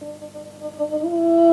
Quando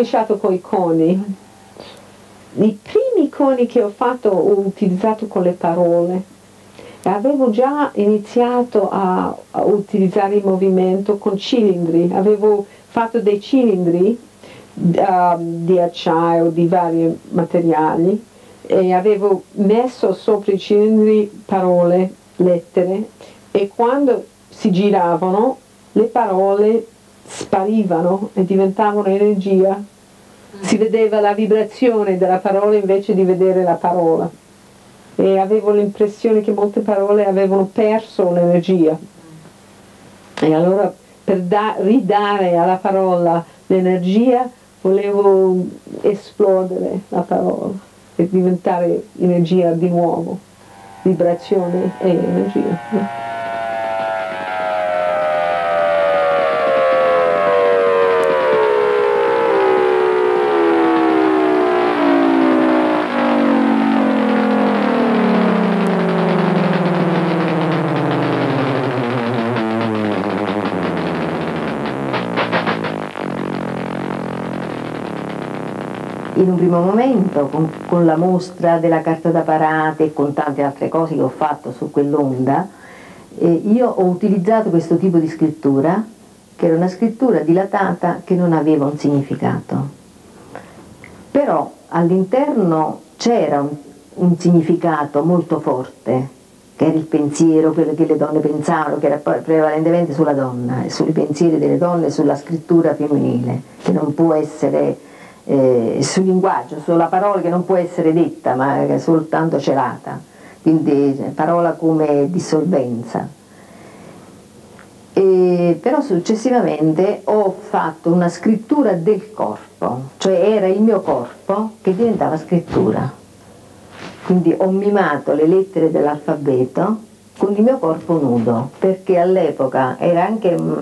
cominciato con i coni, i primi coni che ho fatto ho utilizzato con le parole. Avevo già iniziato a, a utilizzare il movimento con cilindri, avevo fatto dei cilindri uh, di acciaio, di vari materiali e avevo messo sopra i cilindri parole, lettere e quando si giravano le parole sparivano e diventavano energia. Si vedeva la vibrazione della parola invece di vedere la parola. E avevo l'impressione che molte parole avevano perso l'energia. E allora per ridare alla parola l'energia volevo esplodere la parola e diventare energia di nuovo, vibrazione e energia. Primo momento con, con, la mostra della carta da parate e con tante altre cose che ho fatto su quell'onda, eh, io ho utilizzato questo tipo di scrittura, che era una scrittura dilatata che non aveva un significato. Però all'interno c'era un, un significato molto forte, che era il pensiero, quello che le donne pensavano, che era prevalentemente sulla donna, sui pensieri delle donne, sulla scrittura femminile, che non può essere eh, sul linguaggio, sulla parola che non può essere detta ma è soltanto celata, quindi parola come dissolvenza. E, però successivamente ho fatto una scrittura del corpo, cioè era il mio corpo che diventava scrittura. Quindi ho mimato le lettere dell'alfabeto con il mio corpo nudo, perché all'epoca era anche mm,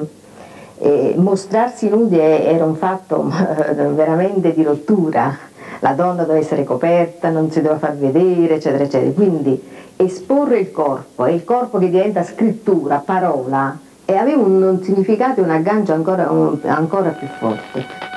e mostrarsi nudi era un fatto veramente di rottura, la donna doveva essere coperta, non si doveva far vedere, eccetera, eccetera. Quindi esporre il corpo, e il corpo che diventa scrittura, parola, e aveva un, significato e un aggancio ancora, un, ancora più forte.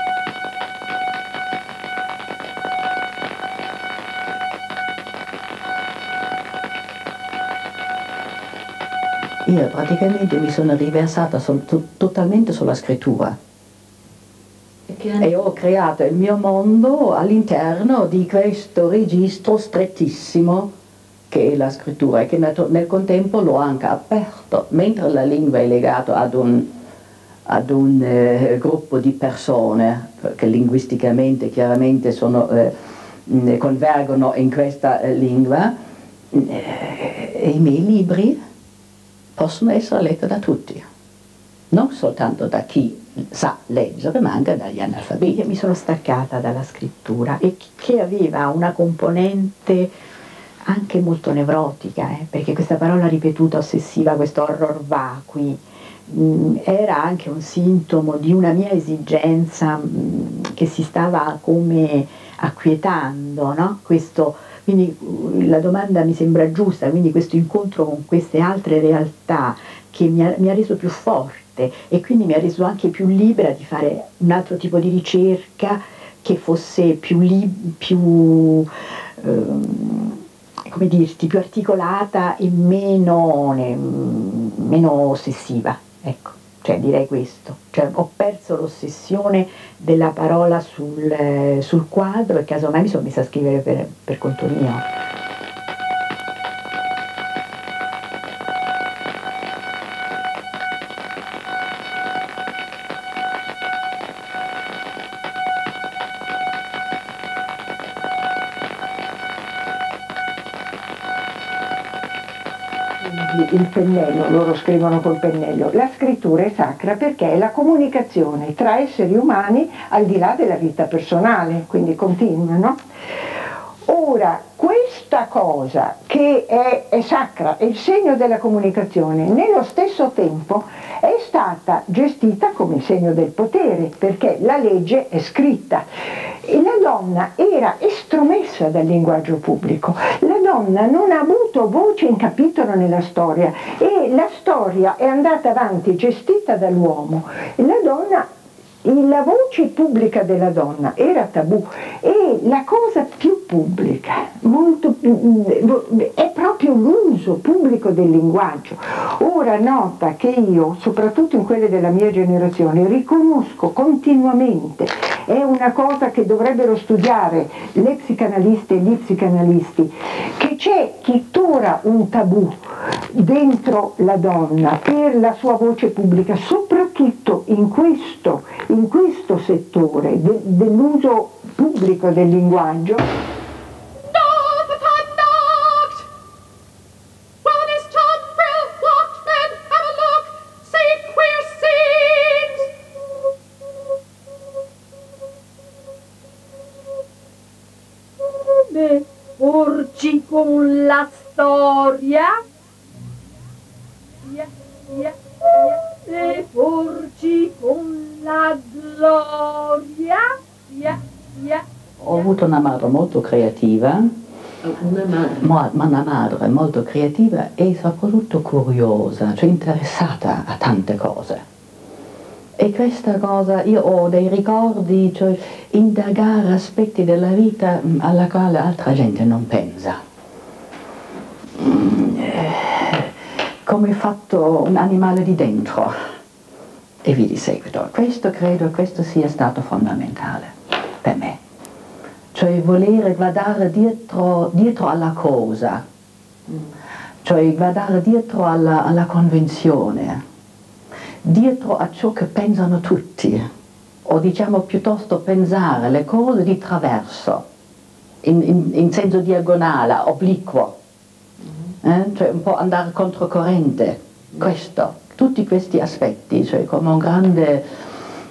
Io praticamente mi sono riversata sol, to, totalmente sulla scrittura. E ho creato il mio mondo all'interno di questo registro strettissimo che è la scrittura e che nel contempo l'ho anche aperto, mentre la lingua è legata ad un, ad un eh, gruppo di persone che linguisticamente chiaramente sono, eh, convergono in questa eh, lingua, eh, i miei libri possono essere lette da tutti, non soltanto da chi sa leggere, ma anche dagli analfabeti. Mi sono staccata dalla scrittura e che aveva una componente anche molto nevrotica, eh, perché questa parola ripetuta ossessiva, questo horror vacui, mm, era anche un sintomo di una mia esigenza mh, mm, che si stava come acquietando, no? questo, quindi uh, la domanda mi sembra giusta, quindi questo incontro con queste altre realtà che mi ha, mi ha reso più forte e quindi mi ha reso anche più libera di fare un altro tipo di ricerca che fosse più, li, più ehm, come dirti, più articolata e meno, meno ossessiva, ecco, cioè direi questo, cioè, ho perso l'ossessione della parola sul, sul, quadro e casomai mi sono messa a scrivere per, per conto mio. Il pennello, loro scrivono col pennello. La scrittura è sacra perché è la comunicazione tra esseri umani al di là della vita personale, quindi continua, no? Ora, questa cosa che è, è, sacra, è il segno della comunicazione, nello stesso tempo è stata gestita come segno del potere, perché la legge è scritta e la donna era estromessa dal linguaggio pubblico. La donna non ha avuto voce in capitolo nella storia e la storia è andata avanti gestita dall'uomo. La donna la voce pubblica della donna era tabù e la cosa più pubblica molto, è proprio l'uso pubblico del linguaggio. Ora nota che io, soprattutto in quelle della mia generazione, riconosco continuamente, è una cosa che dovrebbero studiare le psicanaliste e gli psicanalisti, che c'è tuttora un tabù dentro la donna per la sua voce pubblica, soprattutto in questo, in questo settore de, dell'uso pubblico del linguaggio. porci con la storia? E porci con la gloria. Ho avuto una madre molto creativa, una madre. Ma, una madre molto creativa e soprattutto curiosa, cioè interessata a tante cose. E questa cosa, io ho dei ricordi, cioè indagare aspetti della vita alla quale altra gente non pensa. Mm, eh, come fatto un animale di dentro e vi di seguito. Questo credo, questo sia stato fondamentale per me. Cioè volere guardare dietro, dietro alla cosa, cioè guardare dietro alla, alla convenzione, dietro a ciò che pensano tutti, o diciamo piuttosto pensare le cose di traverso, in, in, in senso diagonale, obliquo, eh? cioè un po' andare controcorrente, questo, tutti questi aspetti, cioè come un grande,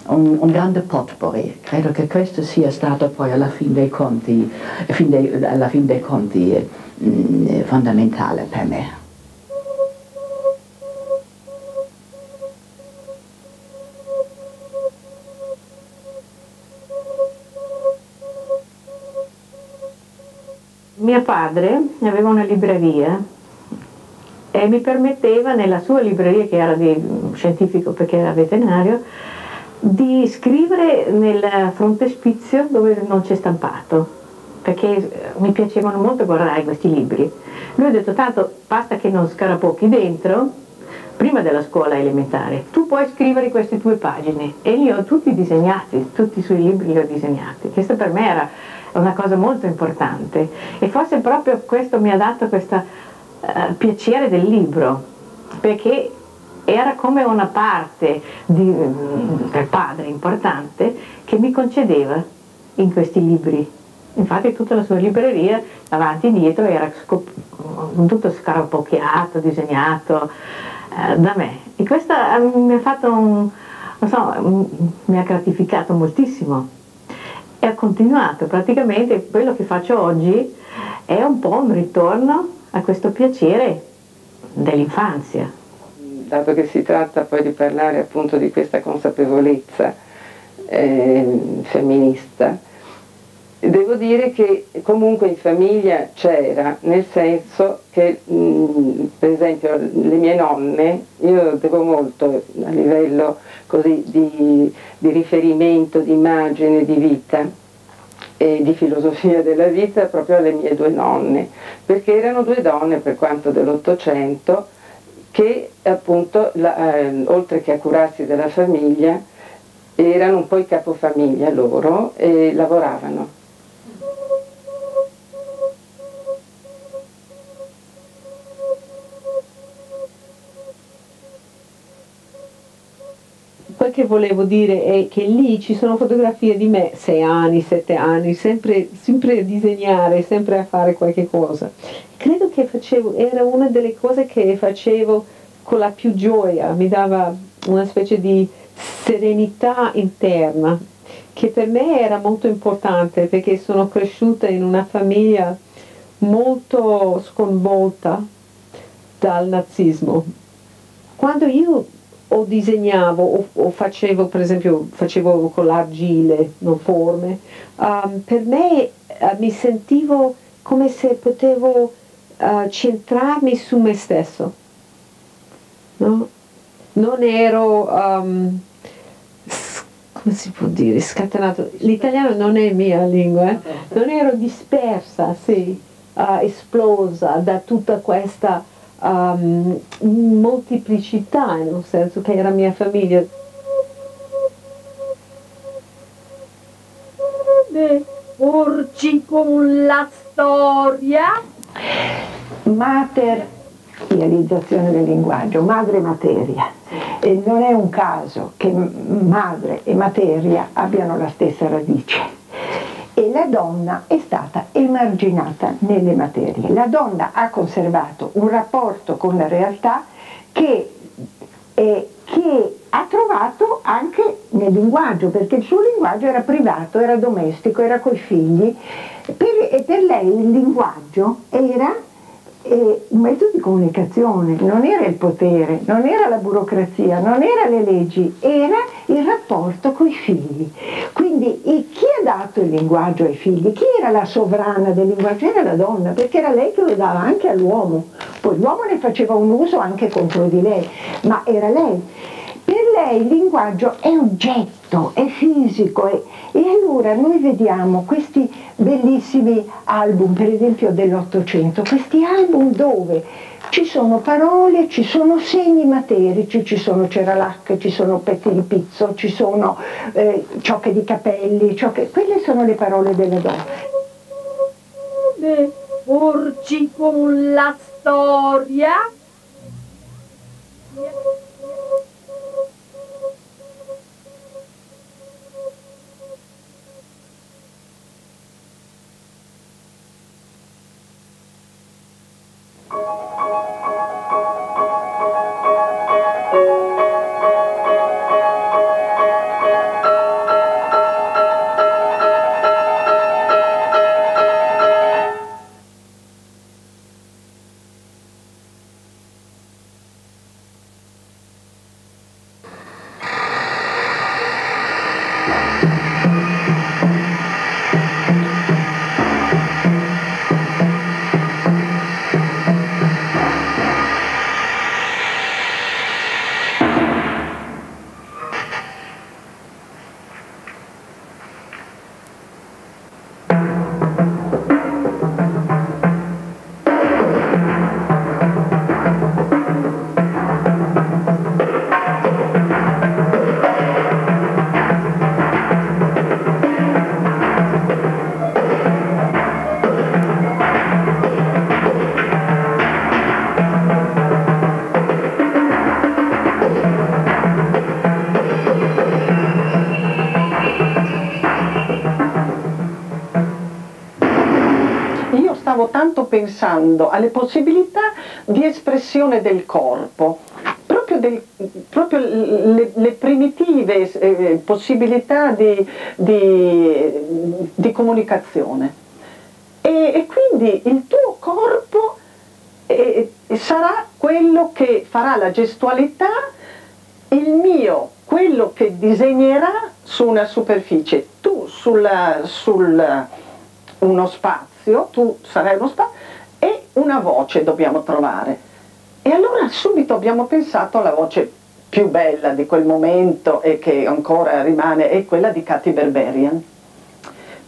un, un grande potpourri, credo che questo sia stato poi alla fine dei conti, fin dei, alla fine dei conti eh, fondamentale per me. Mio padre aveva una libreria e mi permetteva nella sua libreria, che era di scientifico perché era veterinario, di scrivere nel frontespizio dove non c'è stampato, perché mi piacevano molto guardare questi libri. Lui ha detto tanto basta che non scarapocchi dentro, prima della scuola elementare, tu puoi scrivere queste tue pagine e li ho tutti disegnati, tutti i suoi libri li ho disegnati. Questo per me era una cosa molto importante e forse proprio questo mi ha dato questo uh, piacere del libro perché era come una parte di, mm, del padre importante che mi concedeva in questi libri. Infatti tutta la sua libreria avanti e indietro era tutto scarapocchiato, disegnato eh, da me. E questo eh, mi ha fatto un, so, mi ha gratificato moltissimo. E ho continuato, praticamente quello che faccio oggi è un po' un ritorno a questo piacere dell'infanzia. Dato che si tratta poi di parlare appunto di questa consapevolezza eh, femminista, Devo dire che comunque in famiglia c'era, nel senso che mh, mm, per esempio le mie nonne, io devo molto a livello così di, di riferimento, di immagine, di vita e di filosofia della vita proprio alle mie due nonne, perché erano due donne per quanto dell'Ottocento che appunto, la, eh, oltre che a curarsi della famiglia, erano un po' i capofamiglia loro e lavoravano che volevo dire è che lì ci sono fotografie di me, sei anni, sette anni, sempre, sempre a disegnare, sempre a fare qualche cosa. Credo che facevo, era una delle cose che facevo con la più gioia, mi dava una specie di serenità interna, che per me era molto importante perché sono cresciuta in una famiglia molto sconvolta dal nazismo. Quando io o disegnavo o, o, facevo per esempio facevo con l'argile, non forme, um, per me uh, mi sentivo come se potevo uh, centrarmi su me stesso. No? Non ero, um, come si può dire, scatenato. L'italiano non è mia lingua, eh? non ero dispersa, sì, uh, esplosa da tutta questa um, molteplicità, un senso che era mia famiglia. Porci con la storia. Mater, realizzazione del linguaggio, madre materia. E non è un caso che madre e materia abbiano la stessa radice la donna è stata emarginata nelle materie. La donna ha conservato un rapporto con la realtà che, eh, che ha trovato anche nel linguaggio, perché il suo linguaggio era privato, era domestico, era coi figli, per, e per lei il linguaggio era eh, un mezzo di comunicazione, non era il potere, non era la burocrazia, non era le leggi, era il rapporto con i figli. Quindi chi ha dato il linguaggio ai figli? Chi era la sovrana del linguaggio? Era la donna, perché era lei che lo dava anche all'uomo. Poi l'uomo ne faceva un uso anche contro di lei, ma era lei. Per lei il linguaggio è oggetto, è fisico è, e allora noi vediamo questi bellissimi album, per esempio dell'Ottocento, questi album dove ci sono parole, ci sono segni materici, ci sono ceralacche, ci sono petti di pizzo, ci sono eh, ciocche di capelli, ciocche... quelle sono le parole delle donne. Porci con la storia pensando alle possibilità di espressione del corpo. proprio, del, proprio le, le, primitive eh, possibilità di, di, di comunicazione. E, e, quindi il tuo corpo eh, sarà quello che farà la gestualità, il mio quello che disegnerà su una superficie, tu sulla, sul uno spazio, tu sarai uno spazio e una voce dobbiamo trovare. E allora subito abbiamo pensato alla voce più bella di quel momento e che ancora rimane, è quella di Katy Berberian,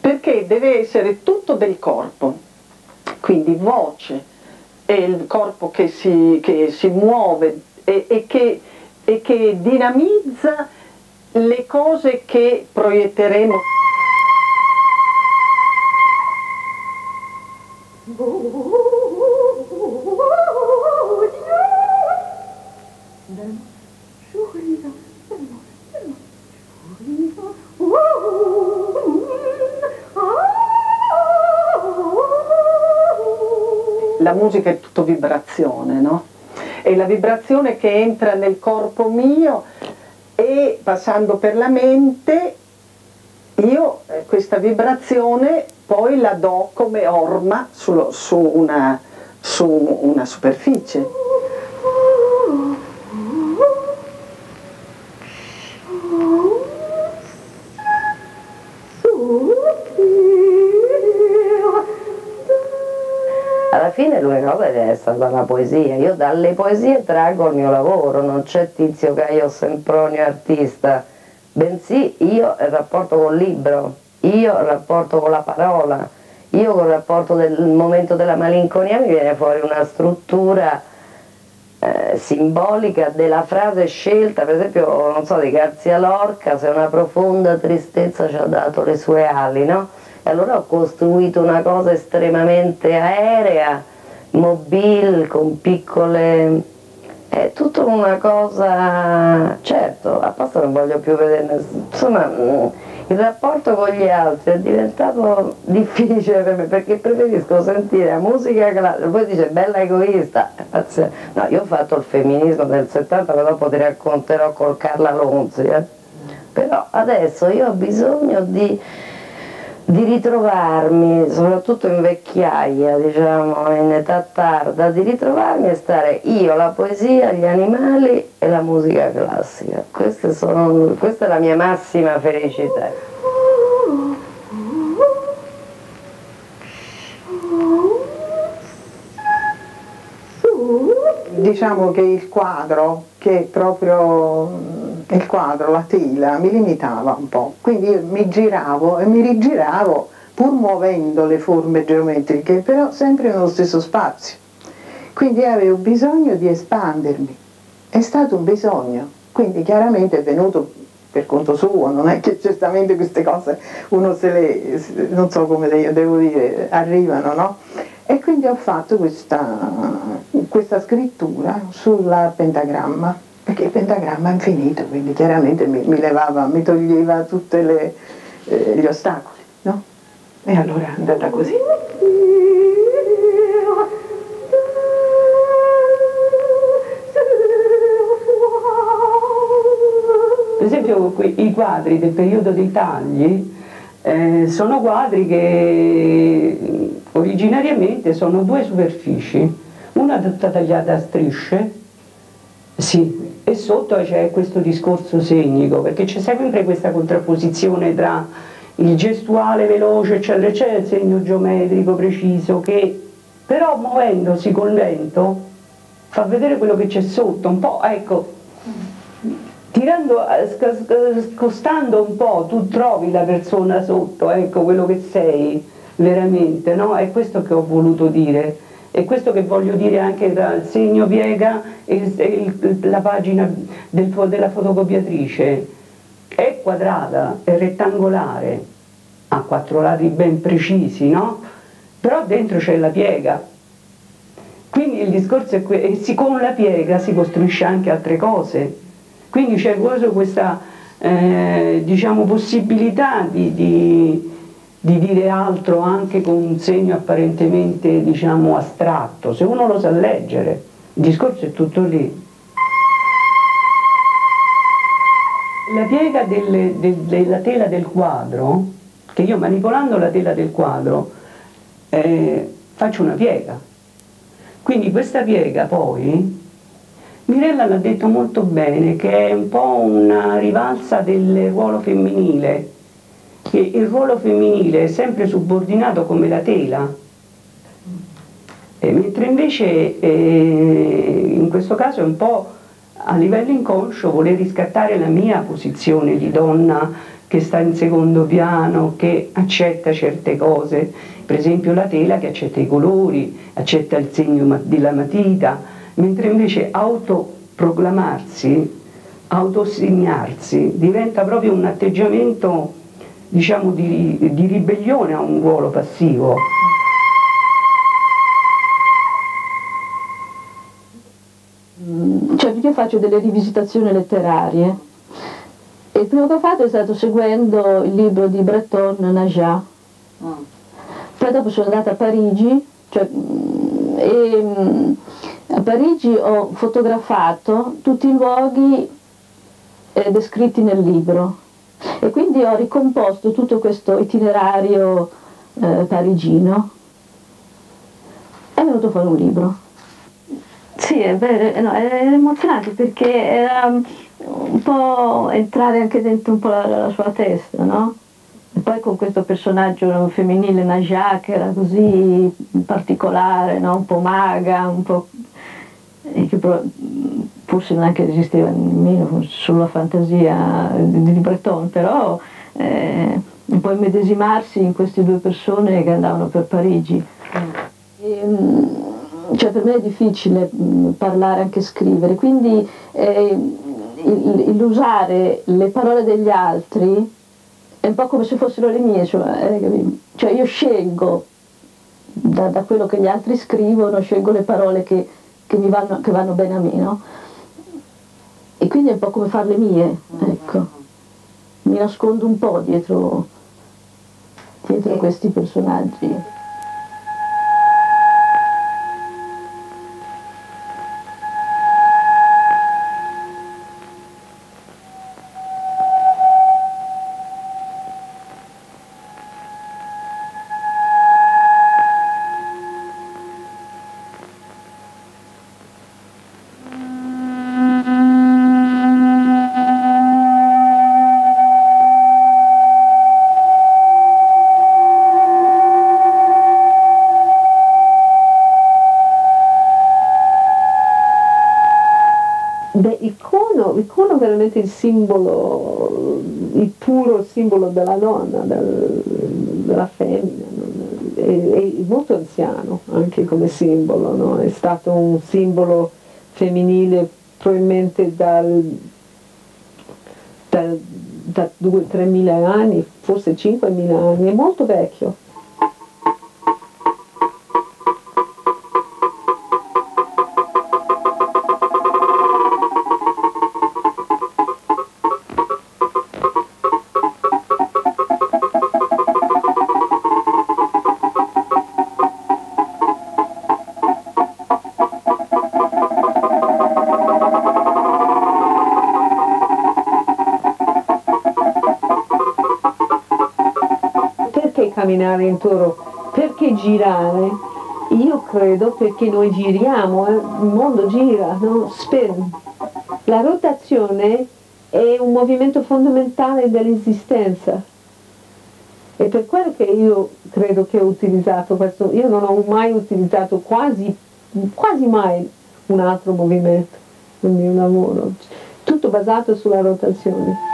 perché deve essere tutto del corpo, quindi voce e il corpo che si, che si muove e, e, che, e che dinamizza le cose che proietteremo. La musica è tutto vibrazione, no? È la vibrazione che entra nel corpo mio e passando per la mente io eh, questa vibrazione poi la do come orma su, su, una, su una superficie. alla fine cosa è stata la poesia, io dalle poesie traggo il mio lavoro, non c'è Tizio Caio Sempronio artista, bensì io il rapporto col libro, io il rapporto con la parola, io col rapporto del momento della malinconia mi viene fuori una struttura eh, simbolica della frase scelta, per esempio, non so, di Garzia Lorca, se una profonda tristezza ci ha dato le sue ali, no? E allora ho costruito una cosa estremamente aerea, mobile, con piccole... È tutta una cosa... Certo, a posto non voglio più vederne... Insomma, mm, il rapporto con gli altri è diventato difficile per me perché preferisco sentire musica classica, poi dice bella egoista, no io ho fatto il femminismo nel 70 ma dopo ti racconterò col Carla Lonzi, eh. però adesso io ho bisogno di di ritrovarmi, soprattutto in vecchiaia, diciamo, in età tarda, di ritrovarmi e stare io, la poesia, gli animali e la musica classica. Sono, questa è la mia massima felicità. Diciamo che il quadro, che proprio il quadro, la tela, mi limitava un po', quindi io mi giravo e mi rigiravo pur muovendo le forme geometriche, però sempre nello stesso spazio. Quindi avevo bisogno di espandermi, è stato un bisogno, quindi chiaramente è venuto per conto suo, non è che certamente queste cose uno se le, non so come devo dire, arrivano, no? E quindi ho fatto questa, questa scrittura sul pentagramma perché il pentagramma è infinito, quindi chiaramente mi, mi levava, mi toglieva tutti eh, gli ostacoli, no? E allora è andata così. Per esempio i quadri del periodo dei tagli eh, sono quadri che originariamente sono due superfici, una tutta tagliata a strisce, sì, e sotto c'è questo discorso segnico, perché c'è sempre questa contrapposizione tra il gestuale veloce, eccetera, c'è il segno geometrico preciso che però muovendosi col vento fa vedere quello che c'è sotto, un po', ecco, tirando, scostando un po', tu trovi la persona sotto, ecco, quello che sei veramente, no? È questo che ho voluto dire. E questo che voglio dire anche dal segno piega e, la pagina del, della fotocopiatrice è quadrata, è rettangolare, ha quattro lati ben precisi, no? Però dentro c'è la piega. Quindi il discorso è che con la piega si costruisce anche altre cose. Quindi c'è questa eh, diciamo, possibilità di, di di dire altro anche con un segno apparentemente diciamo astratto, se uno lo sa leggere, il discorso è tutto lì. La piega delle, de, della tela del quadro, che io manipolando la tela del quadro eh, faccio una piega. Quindi questa piega poi, Mirella l'ha detto molto bene, che è un po' una rivalsa del ruolo femminile, che il ruolo femminile è sempre subordinato come la tela, e mentre invece eh, in questo caso è un po' a livello inconscio voler riscattare la mia posizione di donna che sta in secondo piano, che accetta certe cose, per esempio la tela che accetta i colori, accetta il segno della matita, mentre invece autoproclamarsi, autosegnarsi diventa proprio un atteggiamento diciamo di, di ribellione a un ruolo passivo. Cioè, io faccio delle rivisitazioni letterarie e il primo che ho fatto è stato seguendo il libro di Breton Najat. Mm. Poi dopo sono andata a Parigi cioè, mm, e mm, a Parigi ho fotografato tutti i luoghi eh, descritti nel libro e quindi ho ricomposto tutto questo itinerario eh, parigino. È venuto fuori un libro. Sì, è vero, no, è emozionante perché era un po' entrare anche dentro un po' la, la sua testa, no? E poi con questo personaggio femminile Najah che era così particolare, no? un po' maga, un po'... che forse neanche esisteva nemmeno sulla fantasia di, di Breton, però eh, un po' immedesimarsi in queste due persone che andavano per Parigi. Mm. E, cioè per me è difficile mm, parlare, anche scrivere, quindi eh, l'usare le parole degli altri è un po' come se fossero le mie, cioè, cioè io scelgo da, da, quello che gli altri scrivono, scelgo le parole che, che, vanno, che vanno, bene a me, no? E quindi è un po' come farle mie, ecco. Mi nascondo un po' dietro, dietro questi personaggi. Veramente il simbolo, il puro simbolo della donna, del, della femmina. È, è, molto anziano anche come simbolo, no? è stato un simbolo femminile probabilmente dal, dal, da 2-3 mila anni, forse 5 mila anni, è molto vecchio. Camminare intorno, perché girare? Io credo perché noi giriamo, eh? il mondo gira, no? Spero. La rotazione è un movimento fondamentale dell'esistenza. E per quello che io credo che ho utilizzato questo, io non ho mai utilizzato quasi, quasi mai un altro movimento nel mio lavoro, tutto basato sulla rotazione.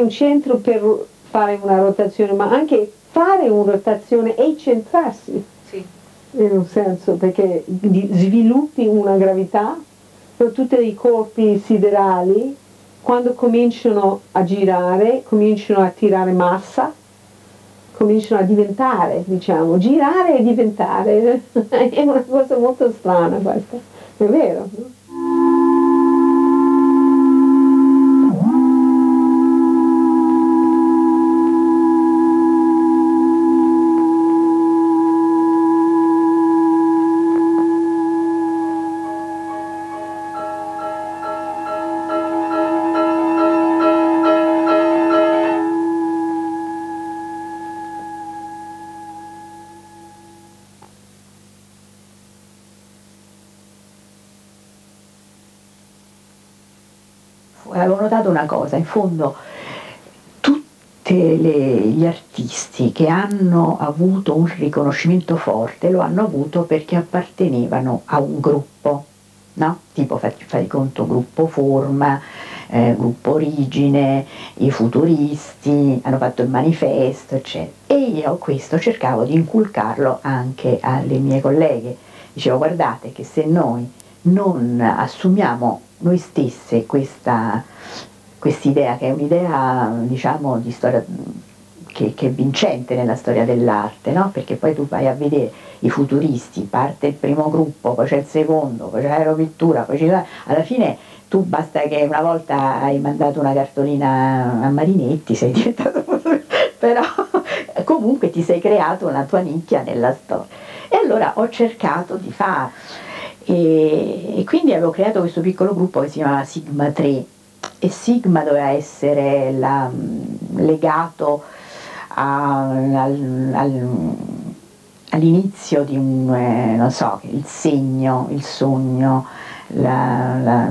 Un centro per fare una rotazione, ma anche fare una rotazione e centrarsi. Sì. In un senso, perché sviluppi una gravità, per tutti i corpi siderali, quando cominciano a girare, cominciano a tirare massa, cominciano a diventare, diciamo, girare e diventare. È una cosa molto strana questa, è vero. No? In fondo tutti gli artisti che hanno avuto un riconoscimento forte lo hanno avuto perché appartenevano a un gruppo, no? tipo fai, fai conto gruppo Forma, eh, gruppo Origine, i futuristi, hanno fatto il manifesto, eccetera. E io questo cercavo di inculcarlo anche alle mie colleghe. Dicevo guardate che se noi non assumiamo noi stesse questa idea, che è un'idea diciamo di storia che, che, è vincente nella storia dell'arte, no? perché poi tu vai a vedere i futuristi, parte il primo gruppo, poi c'è il secondo, poi c'è l'aeropittura, poi c'è alla fine tu basta che una volta hai mandato una cartolina a Marinetti, sei diventato però comunque ti sei creato una tua nicchia nella storia. E allora ho cercato di fare, e, e quindi avevo creato questo piccolo gruppo che si chiamava Sigma 3 e Sigma doveva essere la, legato al, al, all'inizio di un, eh, non so, il segno, il sogno, la, la,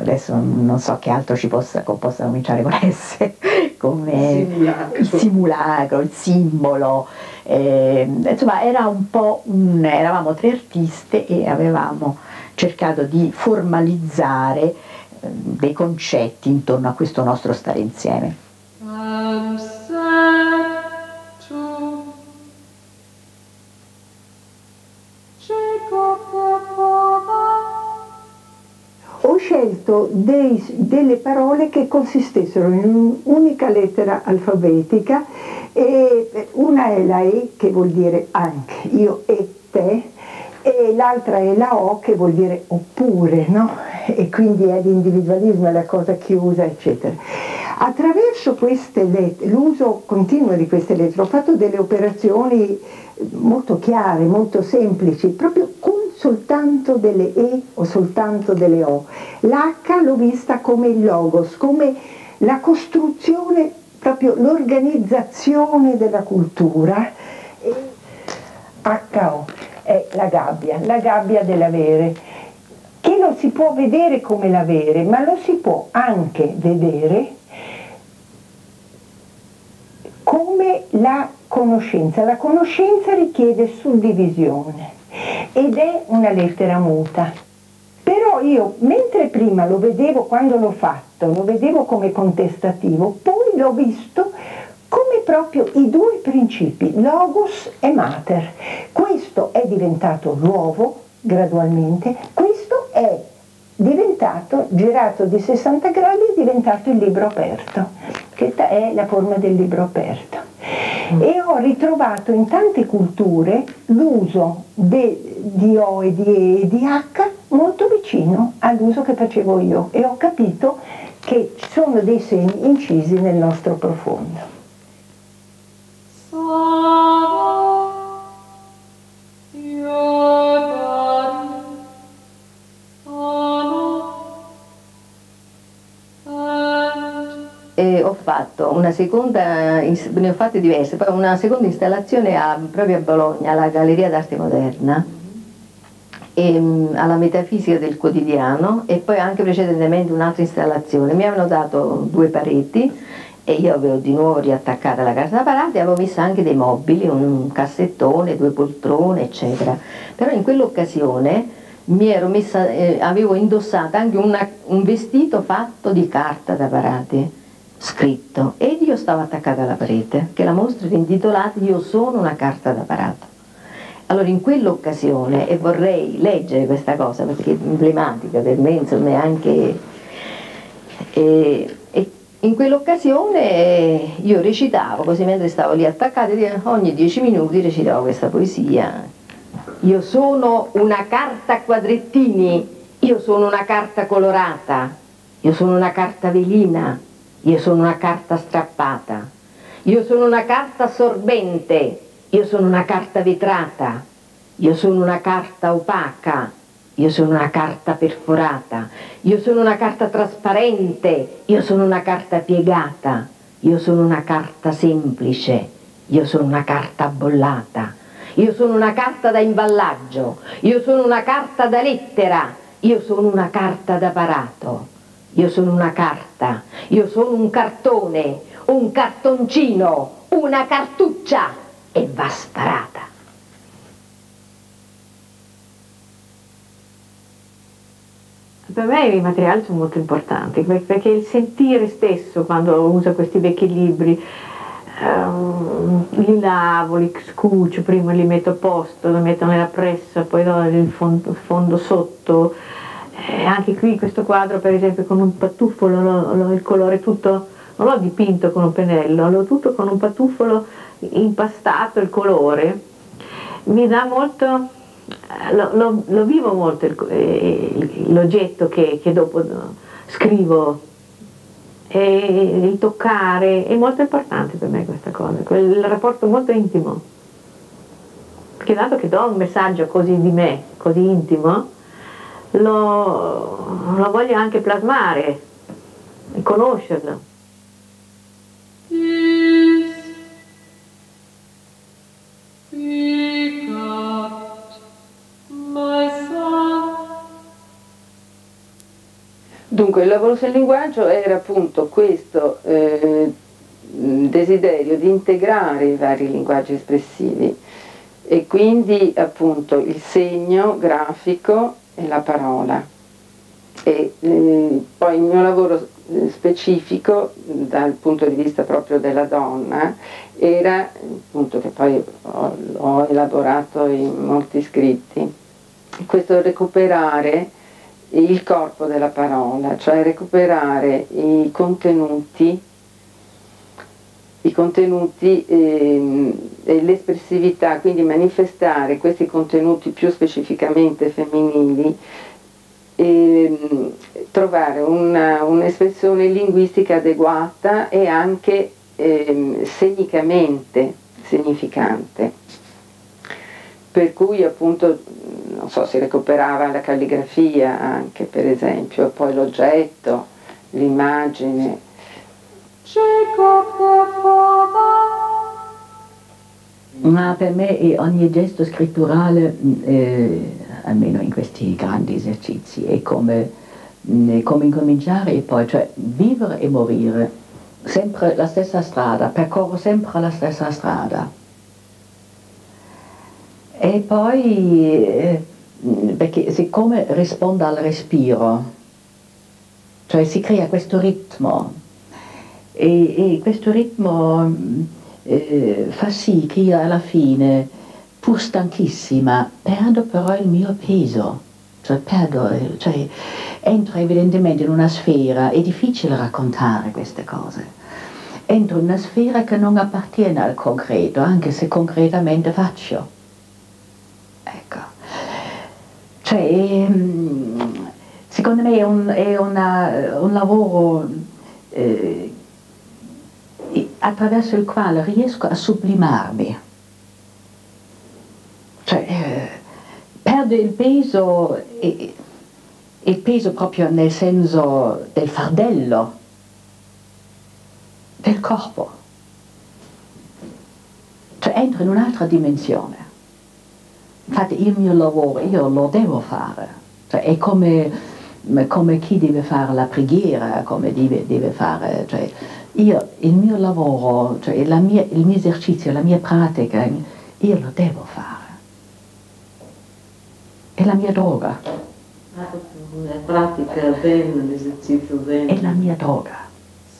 adesso non so che altro ci possa, possa cominciare con S, come simulacro. il simulacro, il simbolo, eh, insomma era un po' un, eravamo tre artiste e avevamo cercato di formalizzare dei concetti intorno a questo nostro stare insieme. Ho scelto dei, delle parole che consistessero in un'unica lettera alfabetica e una è la E che vuol dire anche, io e te, e l'altra è la O che vuol dire oppure, no? E quindi è l'individualismo, è la cosa chiusa, eccetera. Attraverso l'uso continuo di queste lettere, ho fatto delle operazioni molto chiare, molto semplici, proprio con soltanto delle E o soltanto delle O. L'H l'ho vista come il logos, come la costruzione, proprio l'organizzazione della cultura. HO è la gabbia, la gabbia dell'avere, che non si può vedere come l'avere, ma lo si può anche vedere come la conoscenza. La conoscenza richiede suddivisione ed è una lettera muta. Però io, mentre prima lo vedevo quando l'ho fatto, lo vedevo come contestativo, poi l'ho visto come proprio i due principi, logos e mater. Questo è diventato l'uovo gradualmente, è diventato, girato di 60 gradi, è diventato il libro aperto. Questa è la forma del libro aperto. Mm. E ho ritrovato in tante culture l'uso di O e di E e di H molto vicino all'uso che facevo io e ho capito che sono dei segni incisi nel nostro profondo. E ho fatto una seconda, ne ho fatte diverse, poi una seconda installazione a, proprio a Bologna, alla Galleria d'Arte Moderna, e, mm, alla Metafisica del Quotidiano e poi anche precedentemente un'altra installazione. Mi avevano dato due pareti e io avevo di nuovo riattaccata la casa da parati e avevo messo anche dei mobili, un cassettone, due poltrone, eccetera. Però in quell'occasione messa, eh, avevo indossato anche una, un vestito fatto di carta da parati scritto ed io stavo attaccata alla parete che la mostra era intitolata Io sono una carta d'apparato. Allora in quell'occasione, e vorrei leggere questa cosa perché è emblematica per me, insomma è anche... E, e in quell'occasione io recitavo, così mentre stavo lì attaccata, ogni dieci minuti recitavo questa poesia. Io sono una carta a quadrettini, io sono una carta colorata, io sono una carta velina, io sono una carta strappata, io sono una carta assorbente, io sono una carta vetrata, io sono una carta opaca, io sono una carta perforata, io sono una carta trasparente, io sono una carta piegata, io sono una carta semplice, io sono una carta bollata, io sono una carta da imballaggio, io sono una carta da lettera, io sono una carta d'apparato. Io sono una carta, io sono un cartone, un cartoncino, una cartuccia e va sparata. Per me i materiali sono molto importanti perché il sentire stesso quando uso questi vecchi libri um, li lavo, li scucio, prima li metto a posto, li metto nella pressa, poi do il fondo, fondo sotto. E anche qui questo quadro per esempio con un patuffolo, lo, lo, il colore tutto, non l'ho dipinto con un pennello, l'ho tutto con un patuffolo impastato il colore, mi dà molto, lo, lo, lo vivo molto l'oggetto che, che dopo scrivo e il toccare è molto importante per me questa cosa, il rapporto molto intimo. Perché dato che do un messaggio così di me, così intimo, lo, lo voglio anche plasmare e conoscerlo. Dunque il lavoro sul linguaggio era appunto questo eh, desiderio di integrare i vari linguaggi espressivi e quindi appunto il segno grafico la parola. E eh, poi il mio lavoro eh, specifico dal punto di vista proprio della donna era, appunto che poi ho, ho elaborato in molti scritti, questo recuperare il corpo della parola, cioè recuperare i contenuti, i contenuti ehm, e l'espressività, quindi manifestare questi contenuti più specificamente femminili e ehm, trovare un'espressione linguistica adeguata e anche eh, segnicamente significante. Per cui appunto non so, si recuperava la calligrafia anche per esempio, poi l'oggetto, l'immagine. Ma per me ogni gesto scritturale, eh, almeno in questi grandi esercizi, è come, è come incominciare e poi, cioè vivere e morire, sempre la stessa strada, percorro sempre la stessa strada. E poi, eh, perché siccome risponde al respiro, cioè si crea questo ritmo e, e questo ritmo eh, fa sì che io alla fine, pur stanchissima, perdo però il mio peso, cioè perdo, cioè entro evidentemente in una sfera, è difficile raccontare queste cose entro in una sfera che non appartiene al concreto, anche se concretamente faccio. Ecco. Cioè, ehm, secondo me è un, è una, un lavoro eh, attraverso il quale riesco a sublimarmi. Cioè, eh, perde il peso, e, il peso proprio nel senso del fardello del corpo. Cioè entra in un'altra dimensione. Infatti il mio lavoro io lo devo fare, cioè, è come, come, chi deve fare la preghiera, come deve, deve fare, cioè, io il mio lavoro, cioè mia, il mio esercizio, la mia pratica, io lo devo fare. È la mia droga. Ah, la pratica bene, l'esercizio bene. È la mia droga.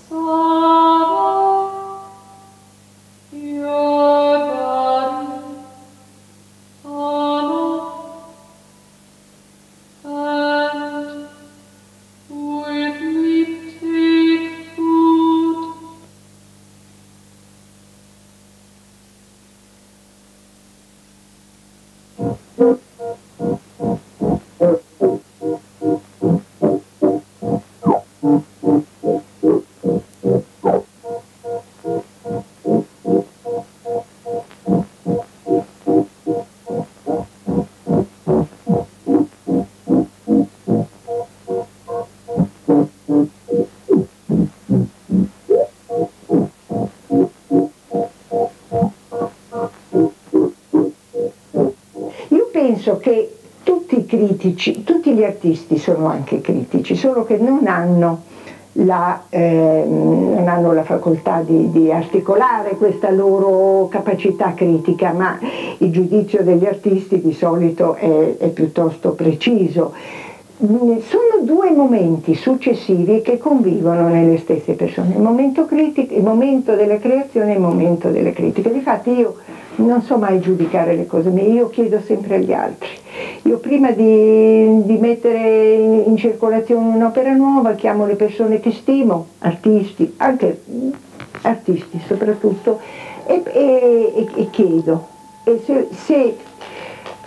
Sono io... gli artisti sono anche critici, solo che non hanno la, eh, non hanno la facoltà di, di, articolare questa loro capacità critica, ma il giudizio degli artisti di solito è, è piuttosto preciso. Sono due momenti successivi che convivono nelle stesse persone, il momento, critico, il momento della creazione e il momento delle critiche. Difatti io non so mai giudicare le cose mie, io chiedo sempre agli altri. Io prima di, di mettere in, circolazione un'opera nuova chiamo le persone che stimo, artisti, anche artisti soprattutto, e, e, e chiedo. E se, se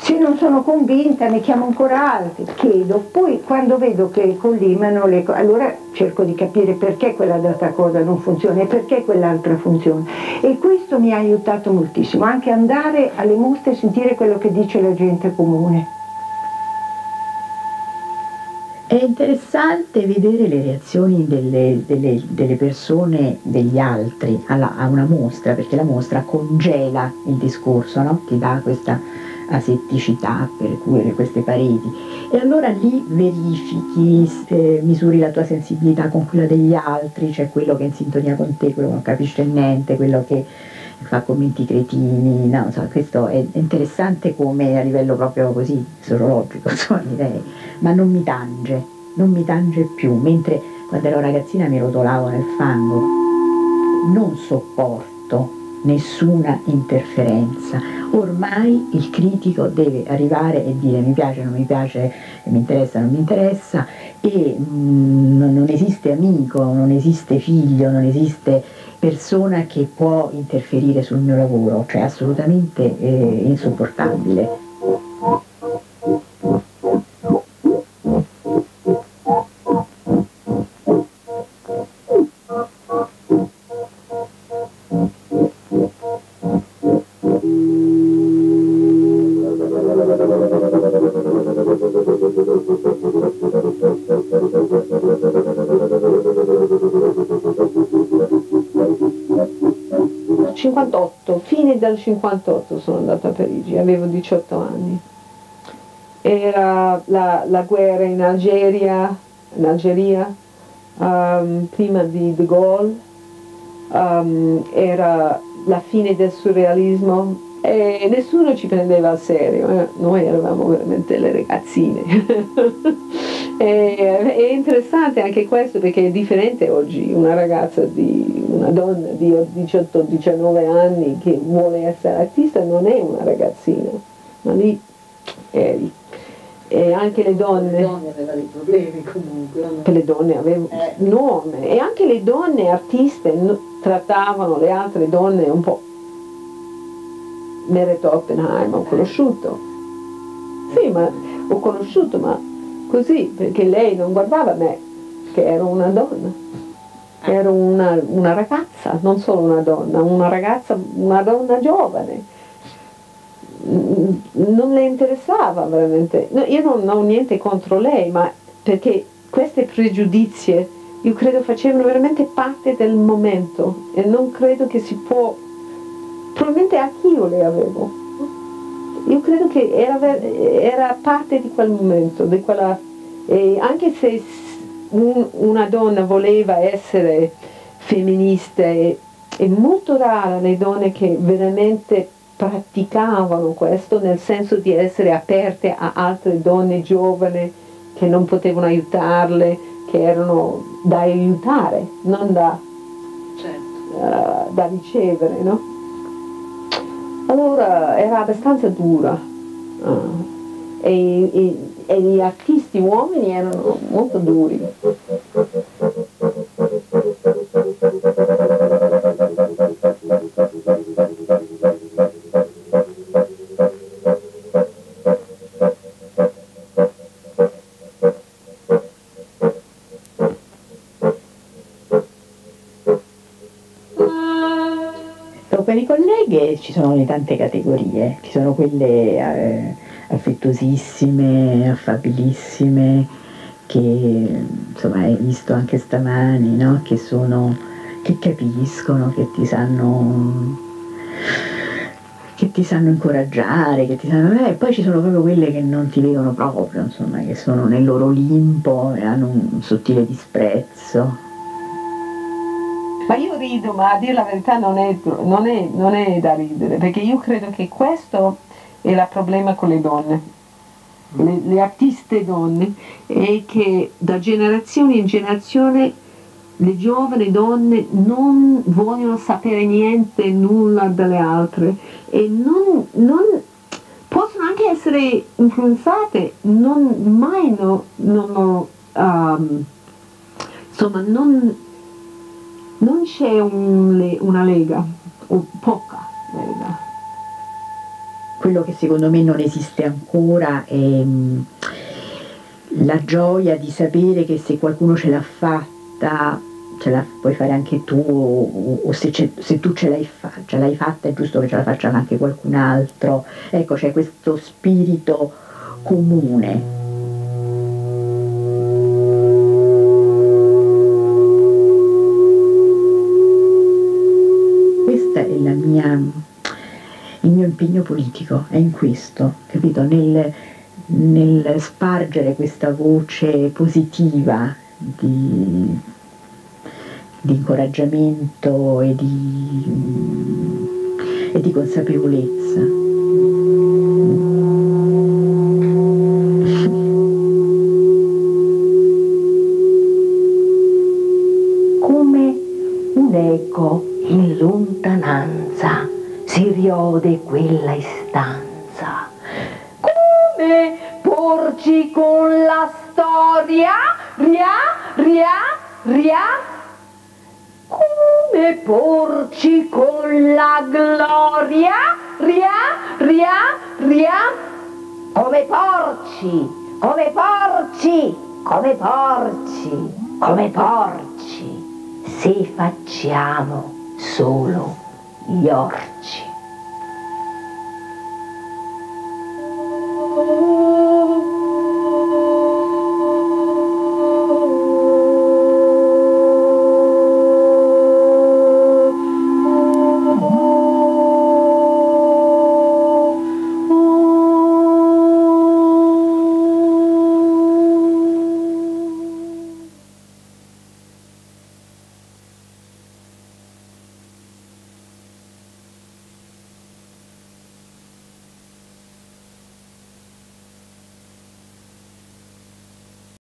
se non sono convinta ne chiamo ancora altri, chiedo, poi quando vedo che collimano le cose, allora cerco di capire perché quella data cosa non funziona e perché quell'altra funziona. E questo mi ha aiutato moltissimo, anche andare alle mostre e sentire quello che dice la gente comune. È interessante vedere le reazioni delle, delle, delle persone, degli altri alla, a una mostra, perché la mostra congela il discorso, no? ti dà questa asetticità per cui queste pareti e allora lì verifichi, eh, misuri la tua sensibilità con quella degli altri, cioè quello che è in sintonia con te, quello che non capisce niente, quello che fa commenti cretini, no, so, questo è interessante come a livello proprio così sorologico, insomma, direi, ma non mi tange, non mi tange più, mentre quando ero ragazzina mi rotolavo nel fango, non sopporto nessuna interferenza. Ormai il critico deve arrivare e dire mi piace, non mi piace, mi interessa, non mi interessa e mm, non esiste amico, non esiste figlio, non esiste persona che può interferire sul mio lavoro, cioè assolutamente eh, insopportabile. 58, fine del 58 sono andata a Parigi, avevo 18 anni. Era la, la guerra in Algeria, in Algeria um, prima di De Gaulle, um, era la fine del surrealismo e nessuno ci prendeva al serio, eh? noi eravamo veramente le ragazzine. è interessante anche questo perché è differente oggi, una ragazza di una donna di 18-19 anni che vuole essere artista non è una ragazzina, ma lì eri. E anche le donne. Le donne avevano dei problemi comunque. Per le donne avevano eh. E anche le donne artiste trattavano le altre donne un po' Meret Oppenheim ho conosciuto. Sì, ma ho conosciuto, ma così, perché lei non guardava me, che ero una donna. Ero una, una ragazza, non solo una donna, una ragazza, una donna giovane. Non le interessava veramente. No, io non ho niente contro lei, ma perché queste pregiudizie io credo facevano veramente parte del momento e non credo che si può probabilmente anch'io le avevo. Io credo che era, era parte di quel momento, di quella, anche se un, una donna voleva essere femminista, è, è molto rara le donne che veramente praticavano questo nel senso di essere aperte a altre donne giovani che non potevano aiutarle, che erano da aiutare, non da, certo. uh, da ricevere. No? Allora era abbastanza dura uh, e, e, e gli artisti uomini erano molto duri. Ci sono le tante categorie, ci sono quelle eh, affettuosissime, affabilissime, che insomma hai visto anche stamani, no? che, sono, che capiscono, che ti sanno che ti sanno incoraggiare, che ti sanno... Eh, poi ci sono proprio quelle che non ti vedono proprio, insomma, che sono nel loro limpo e hanno un sottile disprezzo. Ma io rido, ma a dire la verità non è, non è, non è da ridere, perché io credo che questo è il problema con le donne, le, le artiste donne, è che da generazione in generazione le giovani donne non vogliono sapere niente, nulla dalle altre e non, non possono anche essere influenzate, non mai no, non, um, insomma non, non c'è un, una lega, o poca lega. Quello che secondo me non esiste ancora è mm, la gioia di sapere che se qualcuno ce l'ha fatta ce la puoi fare anche tu o, o se, se, tu ce l'hai, fa, ce l'hai fatta è giusto che ce la faccia anche qualcun altro. Ecco, c'è questo spirito comune. Impegno politico, è in questo, capito? Nel, nel spargere questa voce positiva di di incoraggiamento e di, e di consapevolezza.